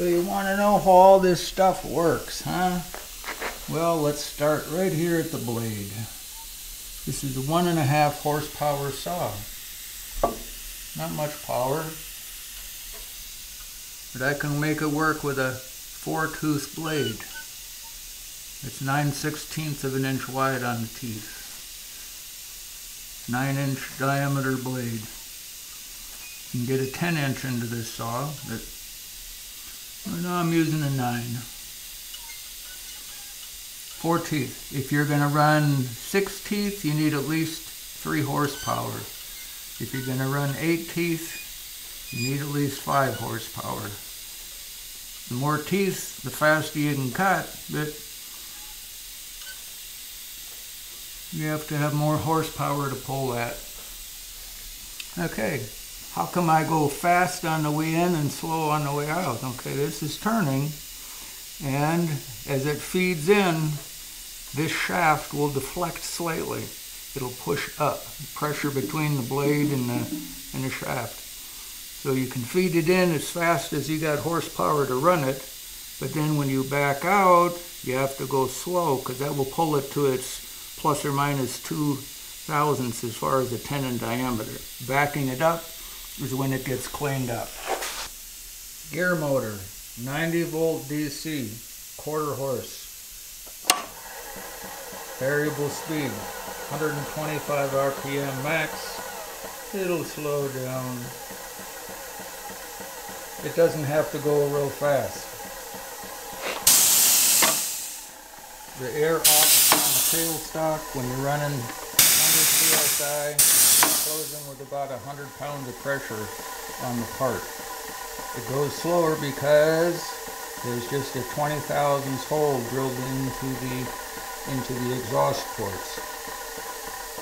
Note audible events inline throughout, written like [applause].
So you want to know how all this stuff works, huh? Well, let's start right here at the blade. This is a one and a half horsepower saw. Not much power, but I can make it work with a four tooth blade. It's 9 sixteenths of an inch wide on the teeth. 9 inch diameter blade. You can get a 10 inch into this saw. But right now I'm using a 9. Four teeth. If you're going to run six teeth, you need at least three horsepower. If you're going to run eight teeth, you need at least five horsepower. The more teeth, the faster you can cut, but you have to have more horsepower to pull that. Okay, how come I go fast on the way in and slow on the way out? Okay, this is turning, and as it feeds in, this shaft will deflect slightly. It'll push up, pressure between the blade and the, and the shaft. So you can feed it in as fast as you got horsepower to run it, but then when you back out, you have to go slow because that will pull it to its plus or minus two thousandths as far as the 10 in diameter. Backing it up is when it gets cleaned up. Gear motor, 90 volt DC, quarter horse. Variable speed, 125 RPM max. It'll slow down. It doesn't have to go real fast. The air off on the tailstock when you're running 100 psi, closing with about 100 pounds of pressure on the part. It goes slower because there's just a 20 thousandths hole drilled into the into the exhaust ports.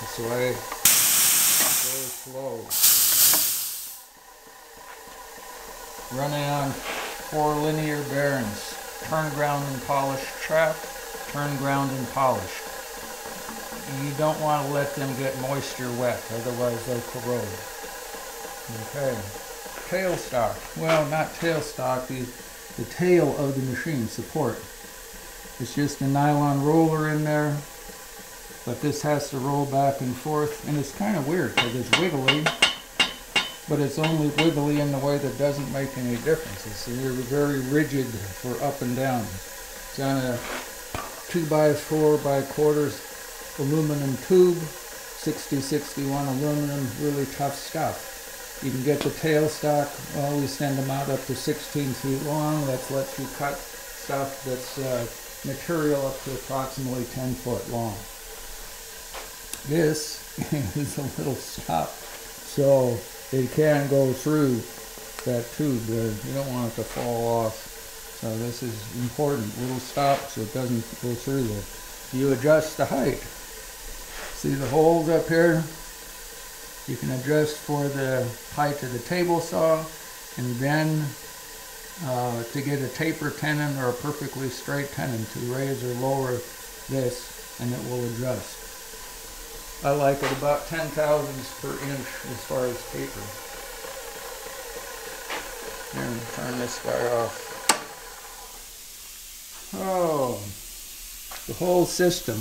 That's why it goes slow. Running on four linear bearings, turn ground and polished trap, turn ground and polished. You don't want to let them get moisture wet, otherwise they'll corrode. Okay. Tailstock. Well, not tailstock, the, the tail of the machine, support. It's just a nylon roller in there, but this has to roll back and forth, and it's kind of weird because it's wiggly, but it's only wiggly in the way that doesn't make any difference. It's very rigid for up and down. It's on a 2 by 4 by quarters aluminum tube, 6061 aluminum, really tough stuff. You can get the tailstock, well we send them out up to 16 feet long, that lets you cut stuff that's uh, material up to approximately 10 foot long. This [laughs] is a little stop, so it can go through that tube there. You don't want it to fall off. So this is important, little stop so it doesn't go through there. You adjust the height. See the holes up here? You can adjust for the height of the table saw and then uh, to get a taper tenon or a perfectly straight tenon to raise or lower this and it will adjust. I like it about 10 thousandths per inch as far as taper. And turn this guy off. Oh, the whole system.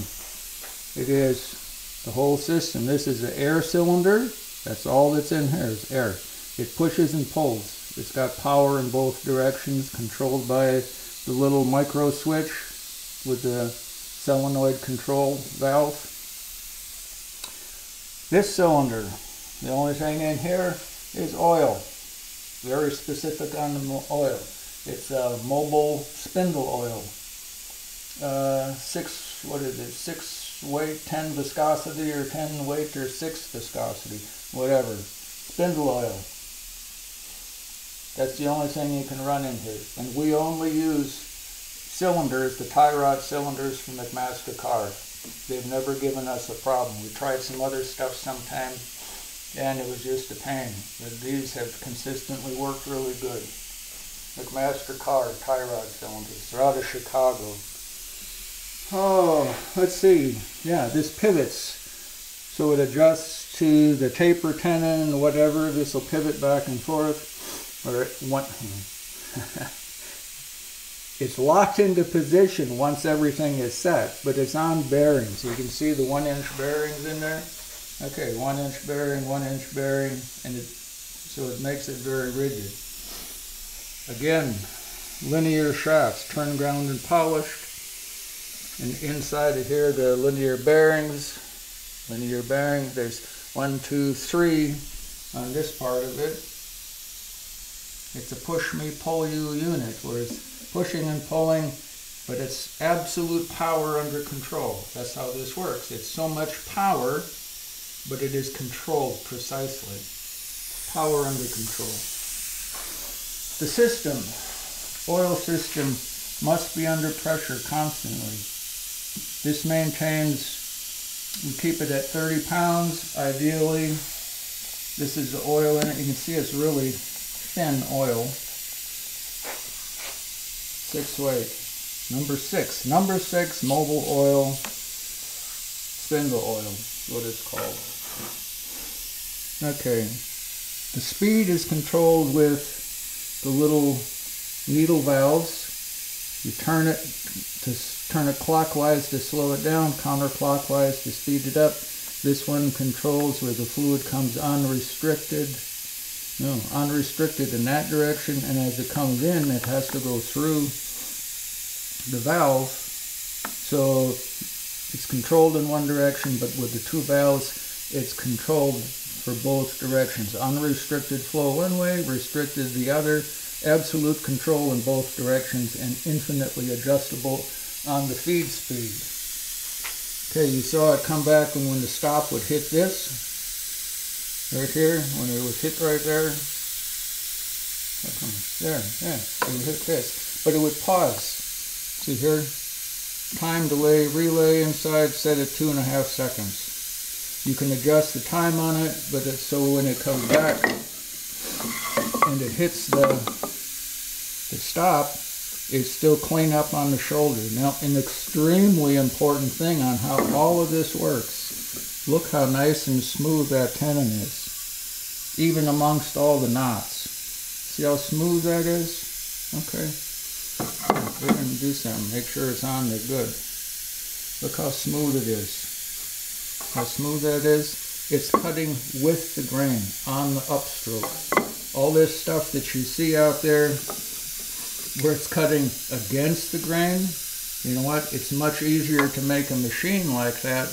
It is the whole system. This is the air cylinder. That's all that's in here is air. It pushes and pulls. It's got power in both directions, controlled by the little micro switch with the solenoid control valve. This cylinder, the only thing in here is oil. Very specific on the oil. It's a Mobil spindle oil. Uh, six, what is it, six weight, 10 viscosity, or 10 weight, or six viscosity, whatever. Spindle oil. That's the only thing you can run in here. And we only use cylinders, the tie rod cylinders from McMaster Carr. They've never given us a problem. We tried some other stuff sometime and it was just a pain. But these have consistently worked really good. McMaster Carr tie rod cylinders. They're out of Chicago. Oh, let's see. Yeah, this pivots. So it adjusts to the taper tenon whatever. This will pivot back and forth. Or it one, [laughs] it's locked into position once everything is set, but it's on bearings. You can see the one inch bearings in there. Okay, one inch bearing, one inch bearing, and it, so it makes it very rigid. Again, linear shafts, turn ground and polished. And inside of here, the linear bearings, linear bearing, there's one, two, three on this part of it. It's a push me, pull you unit where it's pushing and pulling, but it's absolute power under control. That's how this works. It's so much power but it is controlled precisely. Power under control. The system, oil system, must be under pressure constantly. This maintains, we keep it at 30 pounds, ideally. This is the oil in it. You can see it's really thin oil. Six weight. Number six. Number six, Mobil oil, spindle oil, what it's called. Okay. The speed is controlled with the little needle valves. You turn it to turn it clockwise to slow it down, counterclockwise to speed it up. This one controls where the fluid comes unrestricted. No, unrestricted in that direction, and as it comes in, it has to go through the valve. So it's controlled in one direction, but with the two valves, it's controlled for both directions. Unrestricted flow one way, restricted the other, absolute control in both directions, and infinitely adjustable on the feed speed. Okay, you saw it come back and when the stop would hit this, right here, when it would hit right there, there, yeah, it would hit this. But it would pause. See here? Time delay, relay inside set at two and a half seconds. You can adjust the time on it, but it's so when it comes back and it hits the, the stop, it's still clean up on the shoulder. Now, an extremely important thing on how all of this works, look how nice and smooth that tenon is, even amongst all the knots. See how smooth that is? Okay. We're going to do something. Make sure it's on there good. Look how smooth it is how smooth that is. It's cutting with the grain on the upstroke. All this stuff that you see out there where it's cutting against the grain, you know what? It's much easier to make a machine like that,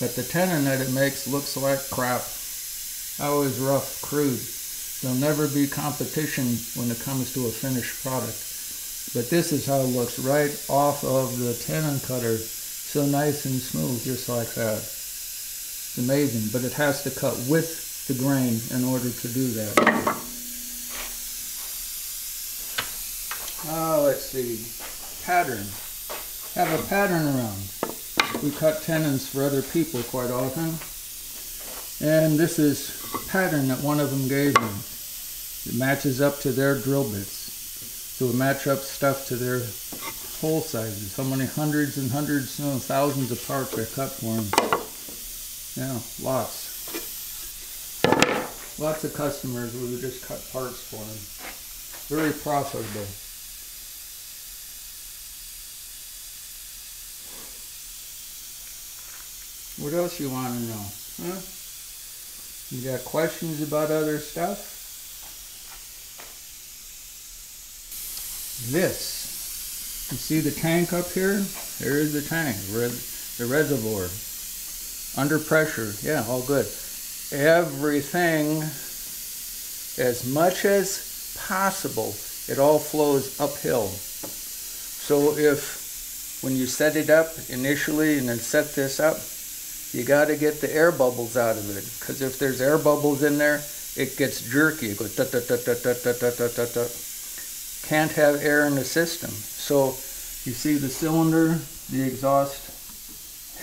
but the tenon that it makes looks like crap. Always rough, crude. There'll never be competition when it comes to a finished product. But this is how it looks right off of the tenon cutter. So nice and smooth, just like that. It's amazing, but it has to cut with the grain in order to do that. Oh, let's see. Pattern. Have a pattern around. We cut tenons for other people quite often. And this is pattern that one of them gave me. It matches up to their drill bits. So it match up stuff to their hole sizes. How many hundreds and hundreds, no, thousands of parts are cut for them. Yeah, lots. Lots of customers we just cut parts for them. Very profitable. What else you want to know? Huh? You got questions about other stuff? This. You see the tank up here? There is the tank, the reservoir under pressure. Yeah, all good. Everything, as much as possible, it all flows uphill. So if, when you set it up initially and then set this up, you got to get the air bubbles out of it. Because if there's air bubbles in there, it gets jerky. It goes da da da da da da da da da. Can't have air in the system. So you see the cylinder, the exhaust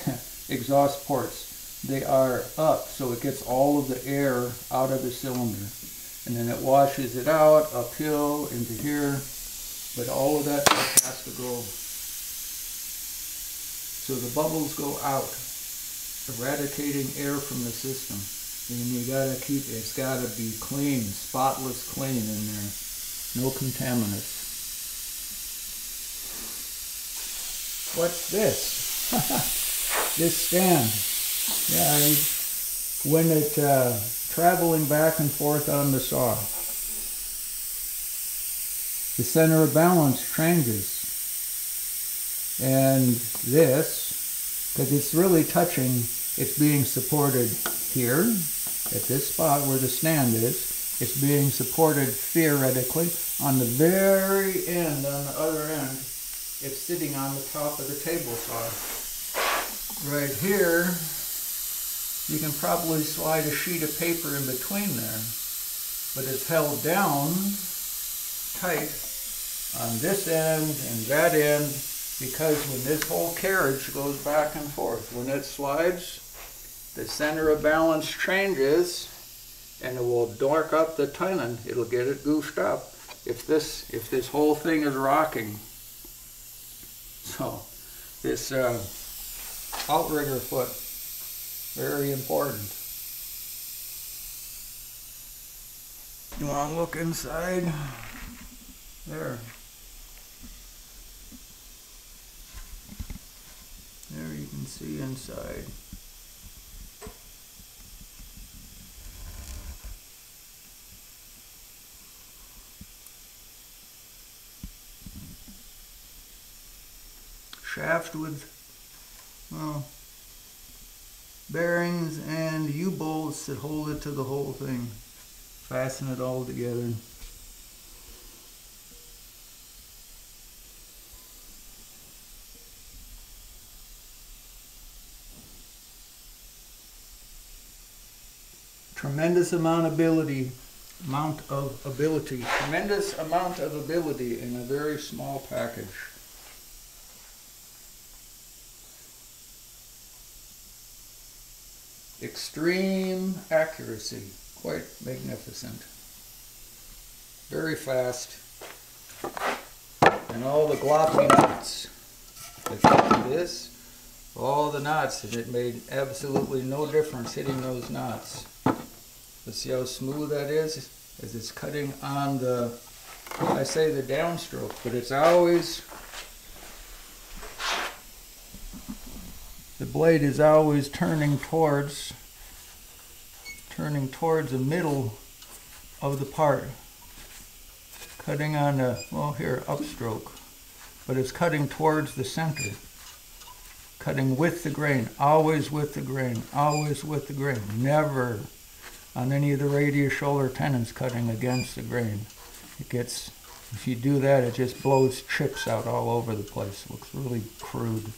[laughs] exhaust ports. They are up, so it gets all of the air out of the cylinder. And then it washes it out uphill into here. But all of that has to go. So the bubbles go out, eradicating air from the system. And you gotta keep, it's gotta be clean, spotless clean in there. No contaminants. what's this? [laughs] this stand. Yeah, when it's uh, traveling back and forth on the saw, the center of balance changes. And this, because it's really touching, it's being supported here at this spot where the stand is. It's being supported theoretically on the very end, on the other end. It's sitting on the top of the table saw. Right here, you can probably slide a sheet of paper in between there, but it's held down tight on this end and that end because when this whole carriage goes back and forth, when it slides, the center of balance changes and it will dark up the tenon. It'll get it goofed up if this if this whole thing is rocking. So this uh, outrigger foot very important. You want to look inside? There. There you can see inside. Shaft with, well, bearings and U-bolts that hold it to the whole thing. Fasten it all together. Tremendous amount of ability, amount of ability, tremendous amount of ability in a very small package. Extreme accuracy, quite magnificent. Very fast. And all the gloppy knots. You this, all the knots, and it made absolutely no difference hitting those knots. But see how smooth that is? As it's cutting on the, I say the downstroke, but it's always the blade is always turning towards turning towards the middle of the part. Cutting on a well here upstroke. But it's cutting towards the center. Cutting with the grain always with the grain always with the grain. Never on any of the radius shoulder tenons cutting against the grain. It gets if you do that it just blows chips out all over the place. Looks really crude